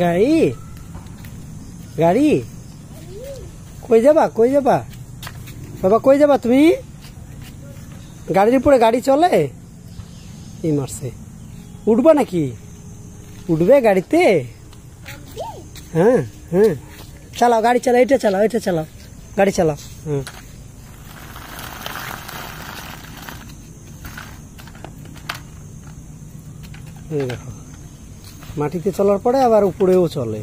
গাড়ি? গাড়ি? কই যাবা কই যাবা? বাবা, কই যাবা তুমি? গাড়ির উপরে গাড়ি চলে? এই মারছে। উঠবা নাকি? উঠবে গাড়িতে? হ্যাঁ হ্যাঁ। চালাও, গাড়ি চালাও, এটা চালাও এটা চালাও। গাড়ি চালাও হুম এই দেখো। মাটিতে চলার পরে আবার উপরেও চলে।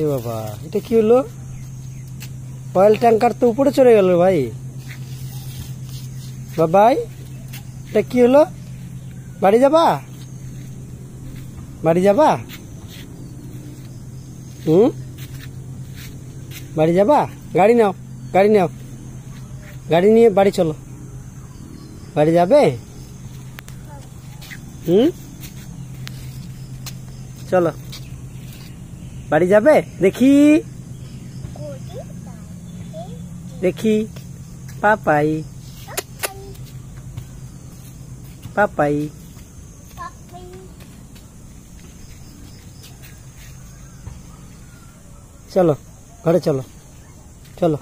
এ বাবা, এটা কি হলো? অয়েল ট্যাঙ্কার তো উপরে চলে গেল ভাই। বাবাই, এটা কি হলো? বাড়ি যাবা? বাড়ি যাবা? হুম? বাড়ি যাবা? গাড়ি নাও গাড়ি নাও। গাড়ি নিয়ে বাড়ি চলো। বাড়ি যাবে? হুম? চলো বাড়ি যাবে দেখি দেখি পাপাই পাপাই চলো ঘরে চলো চলো